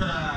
uh,